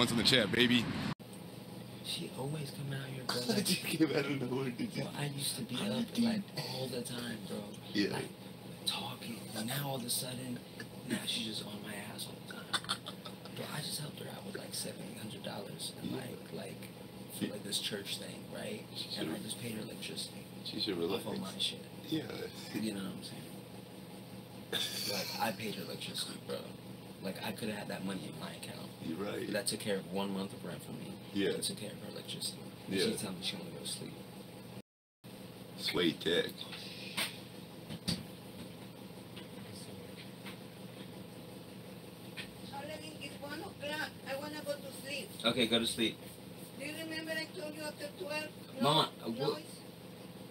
One's in the chat, baby. She always come out here, bro. Like, came out of nowhere, did you? bro, I used to be up like all the time, bro. Yeah. Like talking. Now all of a sudden, now she's just on my ass all the time. Bro, I just helped her out with like seven hundred dollars and like like for like this church thing, right? And I just paid her electricity She should relax. off of my shit. Yeah. You know what I'm saying? Like I paid her electricity, bro. Like I could have had that money in my account. You're right. But that took care of one month of rent for me. Yeah. That took care of her electricity. And Yeah. She told me she wanna go to sleep. Sway Tech. Already it's one o'clock. I wanna go to sleep. Okay, go to sleep. Do you remember I told you after twelve? No, Mama, what- noise?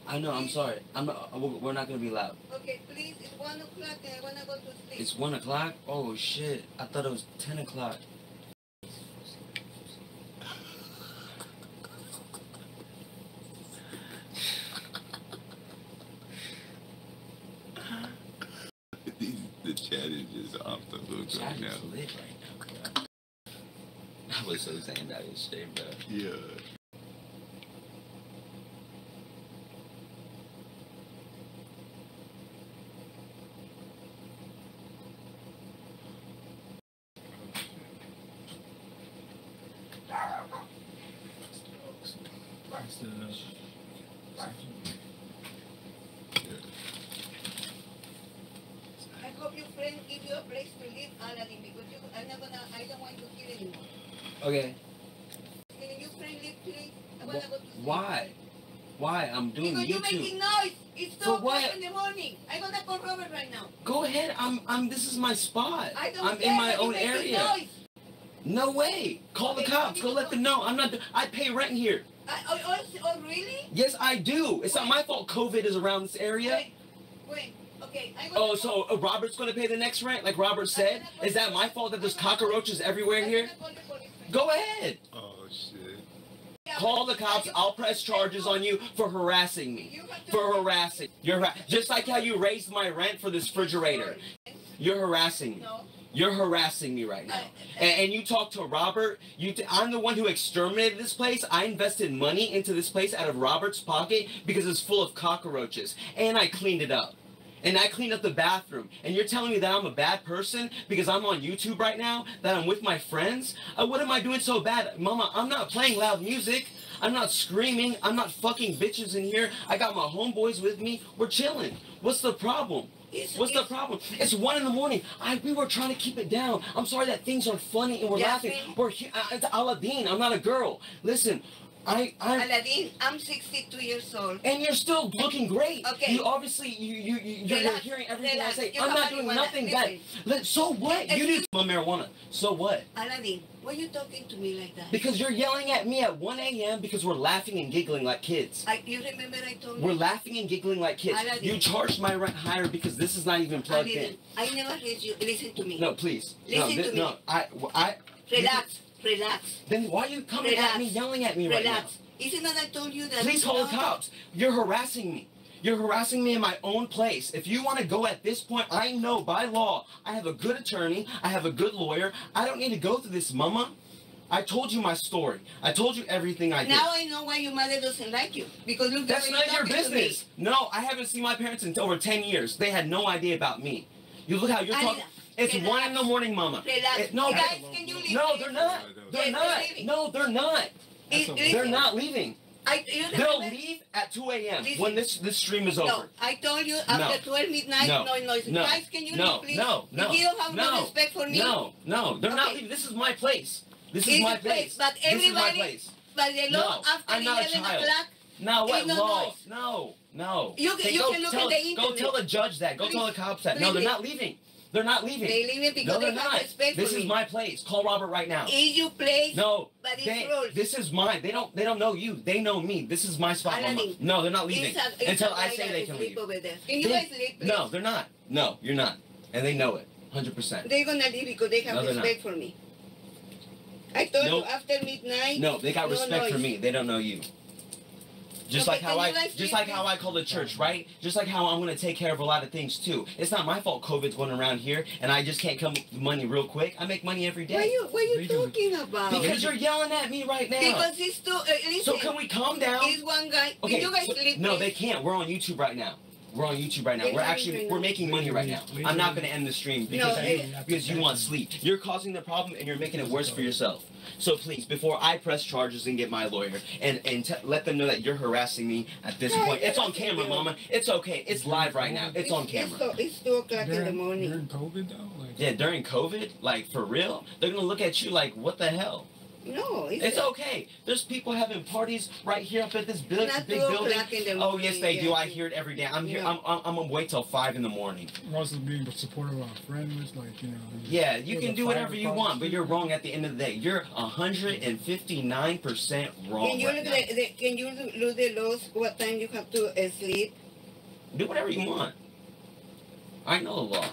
I know. I'm sorry. I'm not. uh, we're we're not gonna be loud. Okay, please. It's one o'clock and I wanna go to sleep. It's one o'clock. Oh shit! I thought it was ten o'clock. the chat is just off the hook Chat right is now. lit right now, bro. I was so saying that yesterday, bro. Yeah. I hope your friend give you a place to live, Aladdin, because you, I'm not gonna, I don't want you here anymore. Okay. Can your friend live, please? I wanna go to sleep. Why? Why? I'm doing Because you're making noise. It's For o'clock what? in the morning. I'm gonna call Robert right now. Go ahead. I'm. I'm. This is my spot. I don't I'm care, in my but own you're making area. Noise. No way. Call the Okay, cops. Go let them know. I'm not. I pay rent here. I, oh, oh, oh, really? Yes, I do. It's not my fault. COVID is around this area. Wait, wait. Okay, I'm gonna Oh, call- so uh, Robert's gonna pay the next rent, like Robert said? Is that my fault that there's cockroaches everywhere here? gonna call the police right Go ahead. Oh shit. now. Call the cops. I'll press charges on you for harassing me. You have to- For harassing. You're ha- just like how you raised my rent for this refrigerator. You're harassing me. You're harassing me right now. And, and you talk to Robert. You, t- I'm the one who exterminated this place. I invested money into this place out of Robert's pocket because it's full of cockroaches, and I cleaned it up. And I cleaned up the bathroom. And you're telling me that I'm a bad person because I'm on YouTube right now, that I'm with my friends? Uh, what am I doing so bad? Mama, I'm not playing loud music. I'm not screaming. I'm not fucking bitches in here. I got my homeboys with me. We're chilling. What's the problem? It's- What's the problem? It's one in the morning. I we were trying to keep it down. I'm sorry that things are funny and we're Yeah, laughing. We're uh, it's Aladdin. I'm not a girl. Listen, I I Aladdin, I'm 62 years old. and you're still looking great. Okay. You obviously you you you you're, hearing everything relax. I say. You I'm not doing marijuana. nothing bad. Listen. Let- So what? You Excuse- do my marijuana. So what? Aladdin, why are you talking to me like that? Because you're yelling at me at 1 a.m. because we're laughing and giggling like kids. I, you remember I told We're laughing and giggling like kids. Aladdin. You charged my rent higher because this is not even plugged in. I never heard you. Listen to me. No, please. no, Listen thi- to me. no. I, I. Relax, relax, Then why are you coming Relax. at me, yelling at me right now? relax. Isn't that I told you that? Please hold cops. You're harassing me. You're harassing me in my own place. If you want to go at this point, I know by law I have a good attorney. I have a good lawyer. I don't need to go through this, Mama. I told you my story. I told you everything I did. Now I know why your mother doesn't like you. Because look, That's the way none of you're your business. No, I haven't seen my parents in over 10 years. They had no idea about me. You look how you're talking. It's relax. one in the morning, Mama. Relax. It- no, Guys, can you leave? no, they're not. They're not. No, they're not. They're not leaving. I, you They'll leave at 2 a.m. When this this stream is over. No, I told you after 12 midnight, No. no, noise. No. Guys, can you No, leave, please? no, no, If you don't have no, no, respect for me, No, no, they're not leaving. This is my place. This is It's my place, place. but this is my place. by the No, after I'm not 11 o'clock, No, what no law? noise. No, no. You- Okay, you go can look tell, at the Go tell the judge that. Go tell the cops that. No, they're not leaving. They're not leaving. they leave it because no, they they're have not. respect This is me. my place. Call Robert right now. Is your place, No, but it's they, rules. this is mine. They don't. They don't know you. They know me. This is my spot. Aladdin, No, they're not leaving It's a- it's until I say they can leave. Over there. Can you They- guys leave, please? No, they're not. No, you're not. And they know it. Hundred percent. They're gonna leave because they have No, respect for me. I told Nope. you after midnight. No, they got no respect for me. They don't know you. Just Okay, like how I, just like how I call the church, right? Just like how I'm gonna take care of a lot of things too. It's not my fault COVID's going around here, and I just can't come with money real quick. I make money every day. What are day. you, what are you Legally. talking about? Because you're yelling at me right now. Because it's too, uh, listen, So can we calm down? it's one guy, Okay. can you guys so- leave, no, they can't. We're on YouTube right now. We're on YouTube right now. They We're actually we're know. making money right now. I'm not gonna end the stream because No, you it- because you want sleep. You're causing the problem and you're making it worse for yourself. So please, before I press charges and get my lawyer and and t- let them know that you're harassing me at this No, point. It's on camera, you. mama. It's okay. It's live right now. It's on It's, camera. so- it's two o'clock in the morning. during COVID though, like Yeah, during COVID, like for real, they're gonna look at you like, what the hell? No, it's, It's okay. There's people having parties right here up at this big, not big building. in the Oh yes, they do. I hear it every day. I'm here. No. I'm, I'm, I'm gonna wait till five in the morning. we're also being supportive of our friends, like you know. Yeah, you can do whatever you want, but you're wrong at the end of the day. You're 159 percent wrong Can you right look now. the, the, can you look look the laws? What time you have to uh, sleep? Do whatever you want. I know the law.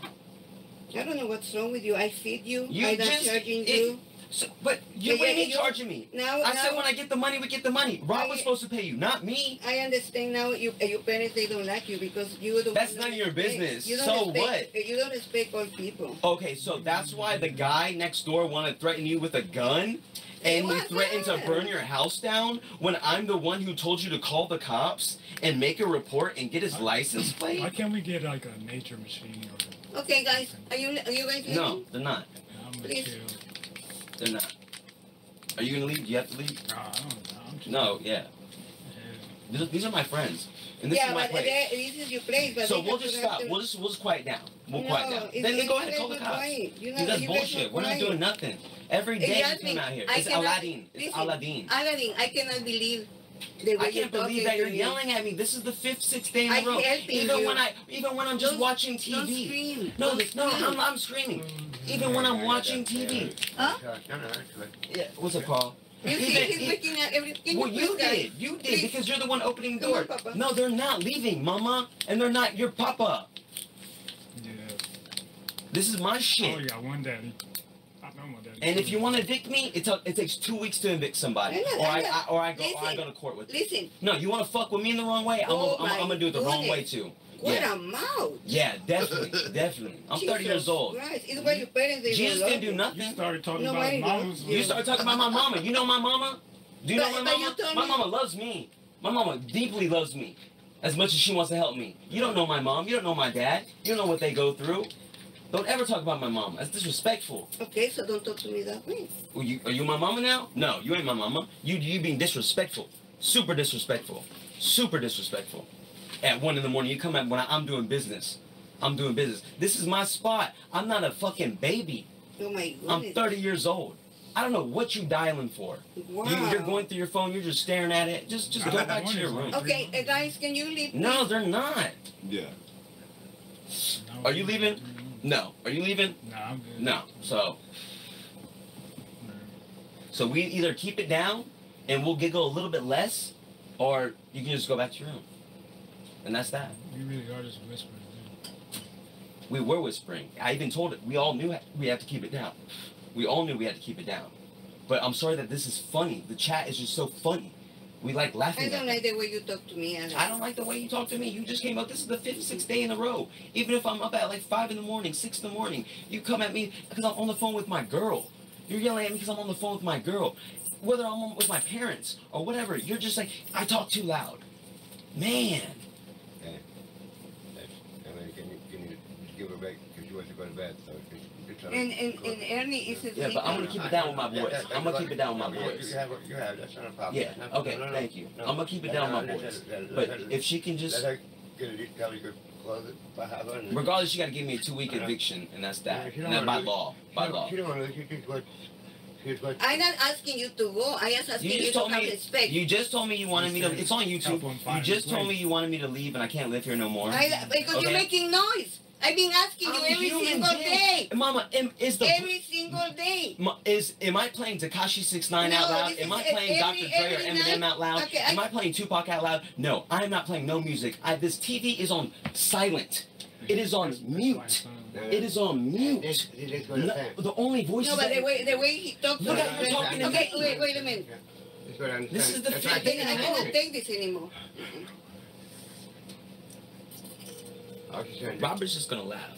I don't know what's wrong with you. I feed you. You I'm not charging it- you. So, but you Yeah, what yeah, charging me? Now, I now said when I get the money, we get the money. Rob was supposed to pay you, not me. I understand now. You, uh, your parents they don't like you because you don't. That's you none don't of your respect- business. You don't So respect, what? You don't respect all people. Okay, so that's why the guy next door want to threaten you with a gun, and he threatened to burn your house down when I'm the one who told you to call the cops and make a report and get his license plate. Why can't we get like a nature machine or? Okay, guys, are you are you guys leaving? No, they're not. I'm gonna Please. Chill. They're not. Are you gonna leave? Do you have to leave? Nah, I don't know. I'm just, No, yeah. Yeah. These, these are my friends, and this yeah, is my but place. there- this is your place. But So they we'll have just have stop. to- We'll just we'll just quiet down. We'll no, quiet down. it's- Then, they it's go ahead and call the good cops. quiet. You know, Dude, that's you guys bullshit. are We're not quiet. doing nothing. Every day you Exactly. come out here. I It's cannot- Aladdin. It's listen, Aladdin. Aladdin, I cannot believe the way I can't believe that you're me. yelling at me. This is the fifth, sixth day in I'm a row. helping Even you. when I, even when I'm just Don't- watching Don't TV. scream. No, Don't this, no. I'm, I'm screaming. Even when I'm watching TV. Huh? No, no, that's good. Yeah, what's up, Paul? You see, Even- he's e- looking at everything. Well, you please, guys? did. You did Please. because you're the one opening the Come on, door. No, they're not leaving, Mama, and they're not your Papa. Yeah. This is my Oh, shit. Oh yeah, one daddy. I know my daddy. And if you want to evict me, it, ta- it takes two weeks to evict somebody, I know, or I I. I or I go or I go to court with. Listen, No, you want to fuck with me in the wrong way? I'm Oh gonna I'm, I'm gonna do it the wrong way goodness. too. what Yeah. a mouth. Yeah, definitely, definitely. I'm 30 years old. Christ. It's why your parents they Jesus didn't do love you started talking Nobody about knows mamas. you. You start talking about my mama. You know my mama? Do you know But- my mama? My mama loves me. My mama deeply loves me. As much as she wants to help me. You don't know my mom. You don't know my dad. You don't know what they go through. Don't ever talk about my mama. That's disrespectful. Okay, so don't talk to me that way. Are you, are you my mama now? No, you ain't my mama. You you being disrespectful. Super disrespectful. Super disrespectful. At one in the morning, you come at when I, I'm doing business. I'm doing business. This is my spot. I'm not a fucking baby. Oh my goodness. I'm 30 years old. I don't know what you dialing for. Wow. You, you're going through your phone. You're just staring at it. Just just go back to your room. Okay, uh, guys, can you leave? No, they're not. Yeah. Are you leaving? No. Are you leaving? Nah, I'm good. No. So so we either keep it down and we'll giggle a little bit less, or you can just go back to your room. And that's that. You really are just whispering. dude. We were whispering. I even told it. We all knew we had to keep it down. We all knew we had to keep it down. But I'm sorry that this is funny. The chat is just so funny. We like laughing. I don't at like the way you talk to me. Alex. I don't like the way you talk to me. You just came up. This is the fifth, sixth day in a row. Even if I'm up at like five in the morning, six in the morning, you come at me because I'm on the phone with my girl. You're yelling at me because I'm on the phone with my girl. Whether I'm with my parents or whatever, you're just like, I talk too loud. Man. That's, I mean, can you, can you give her back, because wants to go to bed, so it's, it's all And, right. and, and Ernie is a Yeah, but I'm gonna keep it down with my Yeah, boys. that- I'm gonna keep it down with my fine. You- boys. You have, you have, that's not a problem. Yeah, No, okay, no, no, thank you. no. I'm gonna keep it Let down her- with my let boys. her- let her- But let her- if she can just, Let her get it, tell you could close it, her. and- regardless, you gotta give me a two week Uh-huh. eviction, and that's that. Yeah, she don't And then by wanna law, She by don't- law. She don't want to, she just wants, she just wants. I'm not asking you to go. I just asking You you, just to told have me. respect. You just told me you wanted me to. It's on YouTube. You just told me you wanted me to leave, and I can't live here no more. I, because Okay. you're making noise. I've been asking you I'm a every single being. day. Mama, am, is the Every single day. Ma- is am I playing Tekashi Six Nine out loud? Am I playing every- Dr. Dre or Eminem night. out loud? Okay, am I- I playing Tupac out loud? No, I am not playing no music. I, this TV is on silent. It is on That's- that's mute. it's on. It is on mute. This, this going to No, the only voice. No, but that- the way the way he talks Look to at her her- talking Okay, wait, wait a minute. That's This is the That's thing. I think I said- cannot take this anymore. I was just saying, Robert's just gonna laugh.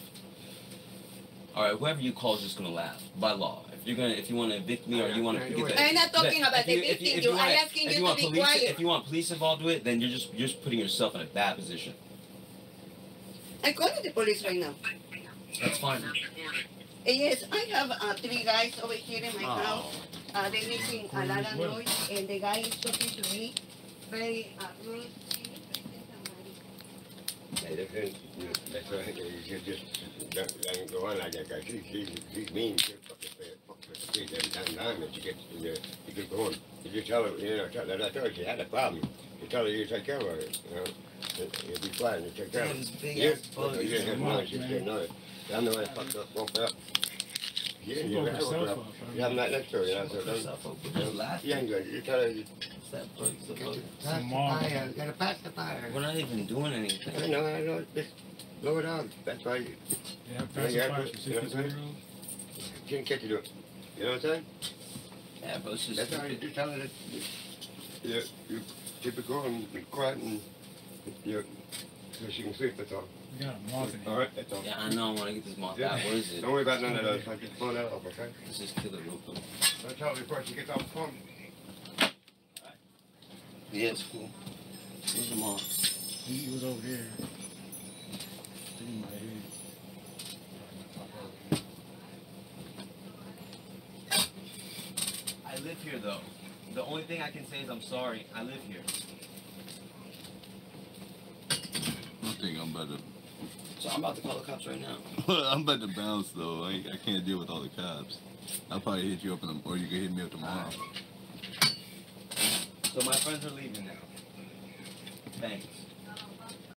All right, whoever you call is just gonna laugh by law. If you're gonna, if you want to evict me or you want to get I'm not talking about evicting you. I'm want- asking if you want to be police, quiet. If you want police involved with it, then you're just you're just putting yourself in a bad position. I'm calling the police right now. That's fine. Yes, I have uh, three guys over here in my Oh. house. Uh, they're making a lot of noise, and the guy is talking to me very uh, rude. Yeah, that's it. Yeah, That's why you just don't, don't go on you know, you. You just tell her, you know, tell her, I told her she had a problem. You tell her you take care of her, you know. You- You'll be fine, you take care of her. Damn, this big Yeah, ass bug yeah, is yeah, a no, lot, she's man. saying no. I'm the one that fucked up, woke up. Yeah, She you woke right, herself up. up, I Yeah, I'm not next to her, you know, so Fuck yourself up with just laughing. You ain't good. You tell her, you What's that bug? It's a got bug. to pass the fire, gotta pass the fire. We're not even doing anything. I know, I know, just blow it out. That's why you Yeah, Yeah, pacifiers for you know what I'm 63 saying? year can't catch it. You know what I'm saying? Yeah, but it's just That's why you stupid. just tell her that you, you, you keep it going, be quiet, and you, so she can sleep, that's all. We got a moth in All here. right, that's all. Yeah, I know. I want to get this moth Yeah. out. What is it? Don't worry about none of those. I just blow that off, okay? Let's just kill it real quick. I'll tell her before she gets off the phone. Yeah, it's cool. Where's the moth? He, he was over there. He in my head. I live here though. The only thing I can say is I'm sorry. I live here. I think I'm about to. So I'm about to call the cops right now. I'm about to bounce though. I, I can't deal with all the cops. I'll probably hit you up in the, or you can hit me up tomorrow. So my friends are leaving now. Thanks.